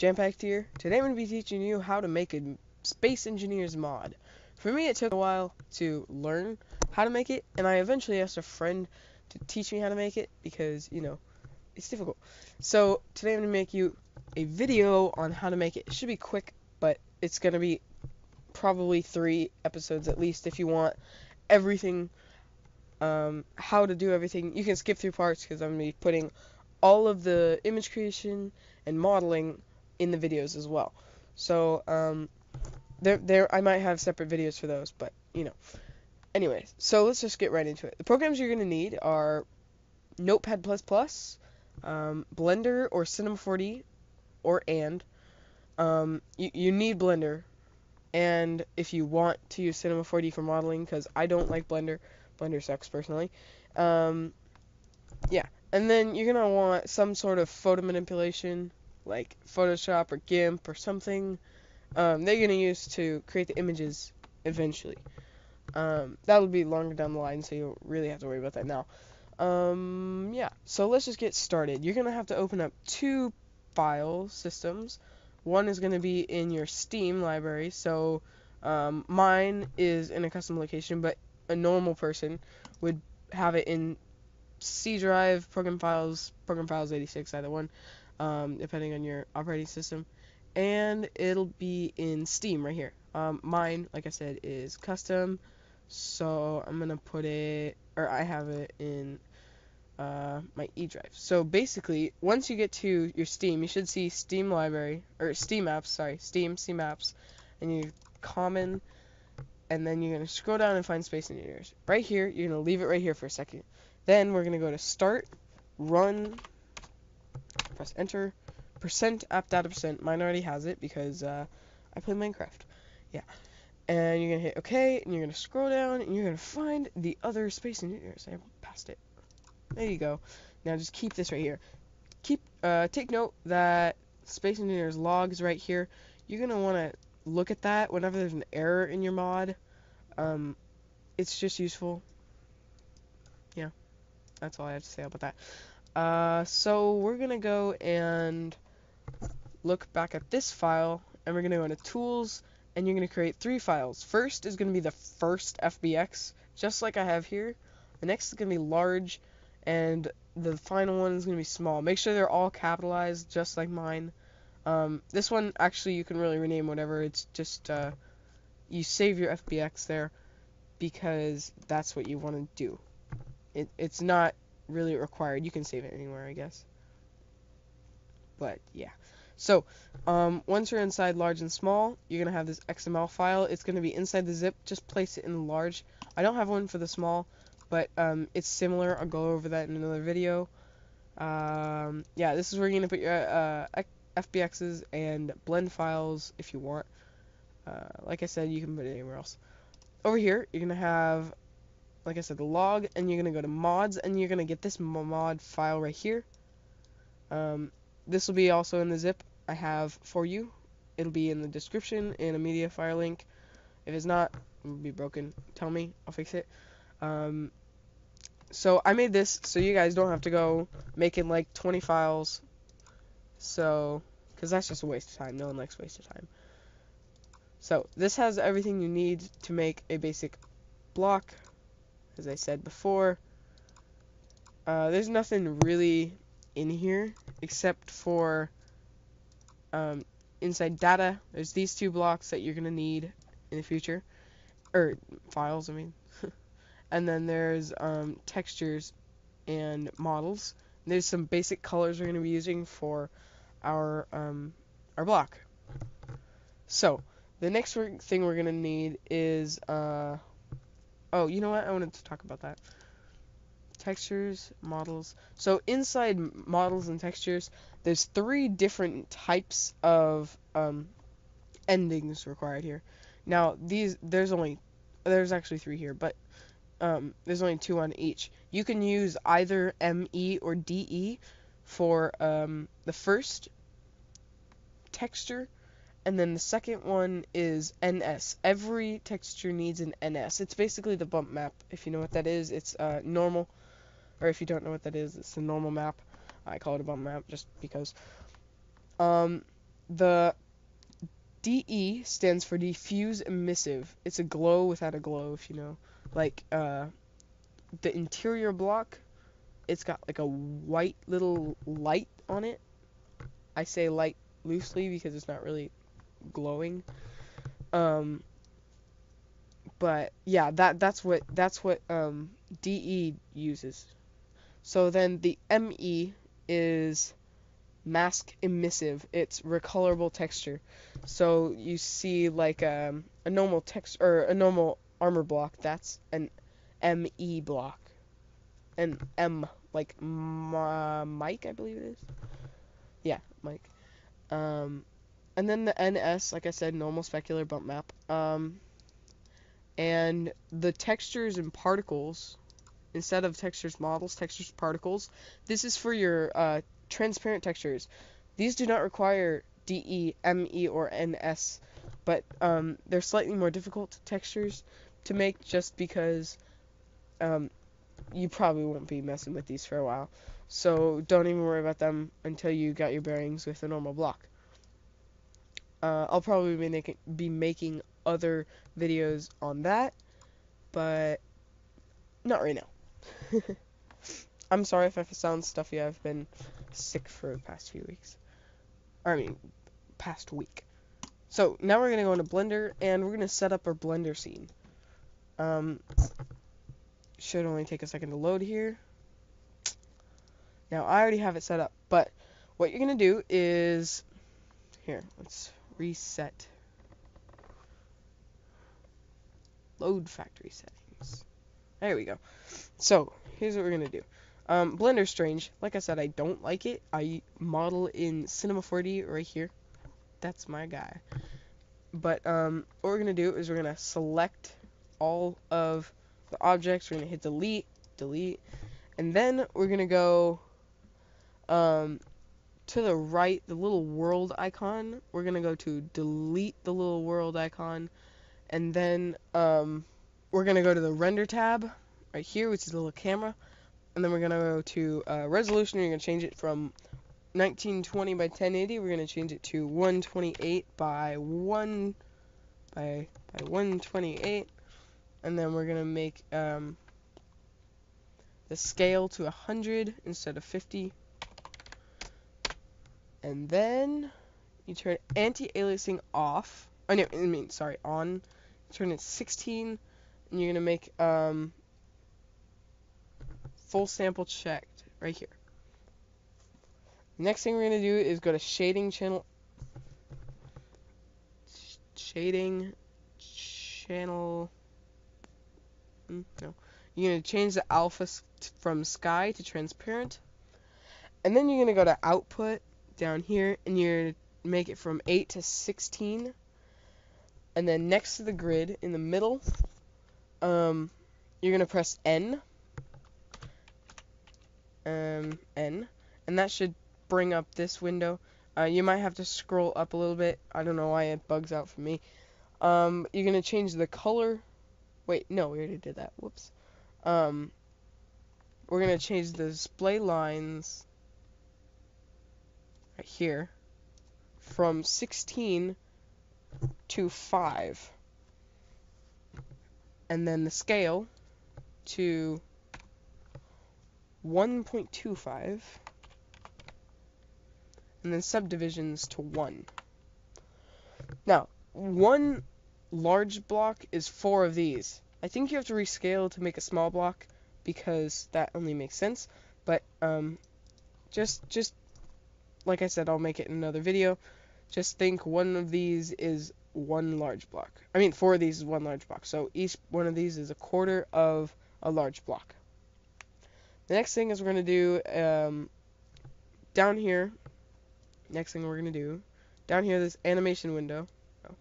Jampacked here. Today I'm going to be teaching you how to make a Space Engineers mod. For me, it took a while to learn how to make it, and I eventually asked a friend to teach me how to make it because, you know, it's difficult. So today I'm going to make you a video on how to make it. It should be quick, but it's going to be probably three episodes at least if you want everything, um, how to do everything. You can skip through parts because I'm going to be putting all of the image creation and modeling in the videos as well. So, um, there, there, I might have separate videos for those, but, you know. Anyways, so let's just get right into it. The programs you're going to need are Notepad++, um, Blender or Cinema 4D, or and. Um, you, you need Blender, and if you want to use Cinema 4D for modeling, because I don't like Blender, Blender sucks personally. Um, yeah, and then you're gonna want some sort of photo manipulation, like Photoshop or GIMP or something. Um, they're gonna use to create the images eventually. Um, that'll be longer down the line, so you don't really have to worry about that now. Um, yeah, so let's just get started. You're gonna have to open up two file systems. One is gonna be in your Steam library, so um, mine is in a custom location, but a normal person would have it in C drive, program files, program files 86, either one, um, depending on your operating system. And it'll be in Steam right here. Um, mine, like I said, is custom, so I'm gonna put it, or I have it in uh, my E drive. So basically, once you get to your Steam, you should see Steam library or Steam apps. Sorry, Steam Steam apps, and you common, and then you're gonna scroll down and find Space Engineers. Right here, you're gonna leave it right here for a second. Then we're going to go to Start, Run, press Enter, percent app data percent. Mine already has it because uh, I play Minecraft. Yeah. And you're to hit OK, and you're to scroll down, and you're to find the other Space Engineers. I passed it. There you go. Now just keep this right here. Keep uh, Take note that Space Engineers log is right here. You're want to look at that whenever there's an error in your mod. Um, it's just useful. Yeah. That's all I have to say about that. Uh, so we're gonna go and look back at this file, and we're gonna go into Tools, and you're gonna create three files. First is gonna be the first FBX, just like I have here. The next is gonna be large, and the final one is gonna be small. Make sure they're all capitalized, just like mine. Um, this one actually you can really rename whatever. It's just uh, you save your FBX there because that's what you want to do it, it's not really required. You can save it anywhere, I guess. But yeah. So, um, once you're inside large and small, you're going to have this XML file. It's going to be inside the zip. Just place it in the large. I don't have one for the small, but um, it's similar. I'll go over that in another video. Um, yeah, this is where you're going to put your uh, FBXs and blend files if you want. Uh, like I said, you can put it anywhere else. Over here, you're going to have like I said, the log, and you're going to go to mods, and you're going to get this mod file right here. Um, this will be also in the zip I have for you. It'll be in the description in a MediaFire link. If it's not, it'll be broken. Tell me, I'll fix it. Um, so I made this so you guys don't have to go making like 20 files. So, because that's just a waste of time. No one likes waste of time. So this has everything you need to make a basic block as I said before. Uh, there's nothing really in here except for um, inside data. There's these two blocks that you're going to need in the future. Or files, I mean. and then there's um, textures and models. And there's some basic colors we're going to be using for our um, our block. So, the next thing we're going to need is uh, Oh, you know what? I wanted to talk about that. Textures, models. So inside models and textures, there's three different types of um, endings required here. Now these there's only there's actually three here, but um, there's only two on each. You can use either ME or DE for um, the first texture and then the second one is NS. Every texture needs an NS. It's basically the bump map. If you know what that is, it's uh, normal. Or if you don't know what that is, it's a normal map. I call it a bump map just because. Um, the DE stands for diffuse emissive. It's a glow without a glow, if you know. Like uh, the interior block, it's got like a white little light on it. I say light loosely because it's not really glowing. Um, but yeah, that that's what that's what um, DE uses. So then the ME is mask emissive. It's recolorable texture. So you see like um, a normal text or a normal armor block. That's an ME block. An M like M- Mike, I believe it is. Yeah, Mike. Um, and then the NS, like I said, normal specular bump map. Um, and the textures and particles instead of textures models, textures particles. This is for your uh, transparent textures. These do not require DE, ME, or NS, but um, they're slightly more difficult textures to make just because um, you probably won't be messing with these for a while. So don't even worry about them until you got your bearings with a normal block. Uh, I'll probably be making, be making other videos on that, but not right now. I'm sorry if I sound stuffy. I've been sick for the past few weeks. Or, I mean, past week. So now we're gonna go into Blender and we're gonna set up our Blender scene. Um, should only take a second to load here. Now I already have it set up, but what you're gonna do is here. Let's reset. Load factory settings. There we go. So here's what we're gonna do. Um, Blender Strange, like I said, I don't like it. I model in Cinema 4D right here. That's my guy. But um, what we're going to do is we're going to select all of the objects. We're going to hit delete, delete. And then we're going to go um, to the right, the little world icon. We're going to go to delete the little world icon. And then um, we're going to go to the render tab right here, which is the little camera and then we're gonna go to uh, resolution. We're gonna change it from 1920 by 1080. We're gonna change it to 128 by one by by 128, and then we're gonna make um, the scale to 100 instead of 50. And then you turn anti-aliasing off. Oh no, I mean sorry, on. Turn it 16, and you're gonna make um, full sample checked right here. Next thing we're to do is go to shading channel shading channel hmm, no you're to change the alpha from sky to transparent and then you're going to go to output down here and you're going to make it from 8 to 16 and then next to the grid in the middle um, you're going to press N um, N, and that should bring up this window. Uh, you might have to scroll up a little bit. I don't know why it bugs out for me. Um, you're gonna change the color. Wait, no, we already did that. Whoops. Um, we're gonna change the display lines here from 16 to 5, and then the scale to 1.25 and then subdivisions to 1. Now, one large block is four of these. I think you have to rescale to make a small block because that only makes sense, but um, just just like I said, I'll make it in another video. Just think one of these is one large block. I mean, four of these is one large block. So each one of these is a quarter of a large block. The next thing is we're going to do um, down here. Next thing we're going to do down here, this animation window. Oh.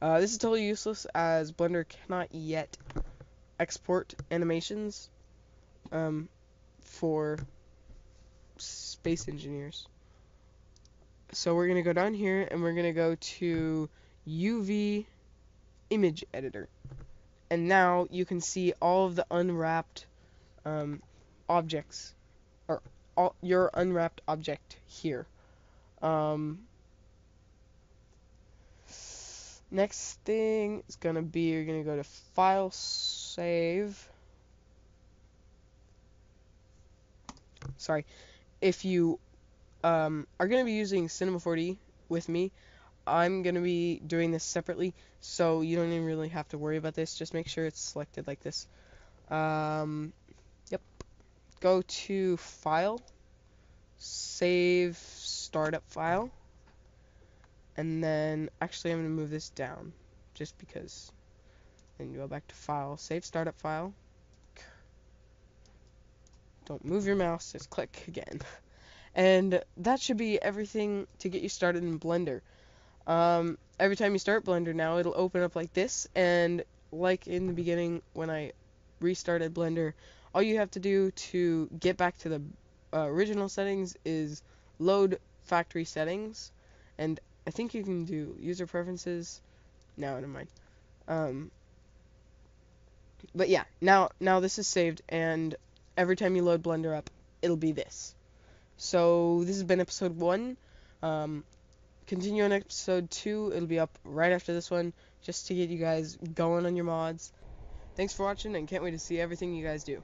Uh, this is totally useless as Blender cannot yet export animations um, for space engineers. So we're going to go down here and we're going to go to UV image editor. And now you can see all of the unwrapped um, objects or all, your unwrapped object here. Um, Next thing is gonna be you're gonna go to File, Save. Sorry, if you um, are gonna be using Cinema 4D with me, I'm gonna be doing this separately, so you don't even really have to worry about this. Just make sure it's selected like this. Um, yep. Go to File, Save Startup File, and then actually I'm gonna move this down, just because. Then you go back to File, Save Startup File. Don't move your mouse, just click again. And that should be everything to get you started in Blender. Um, every time you start Blender now, it'll open up like this, and like in the beginning when I restarted Blender, all you have to do to get back to the uh, original settings is load factory settings, and I think you can do user preferences. No, never mind. Um, but yeah, now now this is saved, and every time you load Blender up, it'll be this. So this has been episode one. Um, continue on episode 2. It'll be up right after this one, just to get you guys going on your mods. Thanks for watching, and can't wait to see everything you guys do.